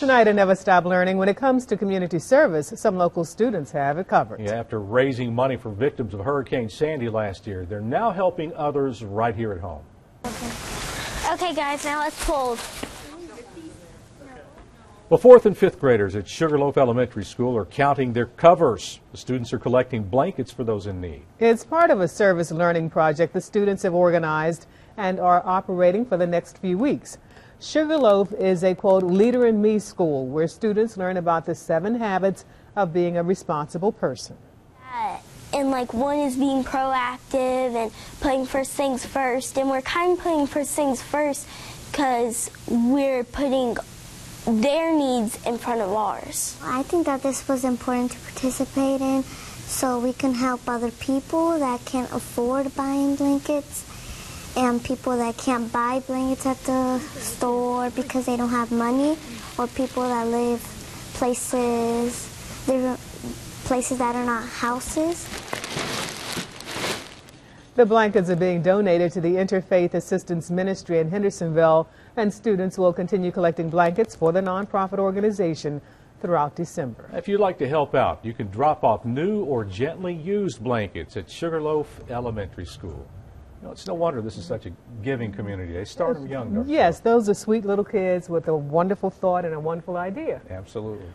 Tonight at Never Stop Learning, when it comes to community service, some local students have it covered. Yeah, after raising money for victims of Hurricane Sandy last year, they're now helping others right here at home. Okay, guys, now let's fold. Well, fourth and fifth graders at Sugarloaf Elementary School are counting their covers. The students are collecting blankets for those in need. It's part of a service learning project the students have organized and are operating for the next few weeks. Sugarloaf is a quote leader in me school where students learn about the seven habits of being a responsible person. Uh, and like one is being proactive and putting first things first. And we're kind of putting first things first because we're putting their needs in front of ours. I think that this was important to participate in so we can help other people that can't afford buying blankets and people that can't buy blankets at the store because they don't have money or people that live places places that are not houses. The blankets are being donated to the Interfaith Assistance Ministry in Hendersonville, and students will continue collecting blankets for the nonprofit organization throughout December. If you'd like to help out, you can drop off new or gently used blankets at Sugarloaf Elementary School. You know, it's no wonder this is such a giving community. They start them young, Yes, those are sweet little kids with a wonderful thought and a wonderful idea. Absolutely.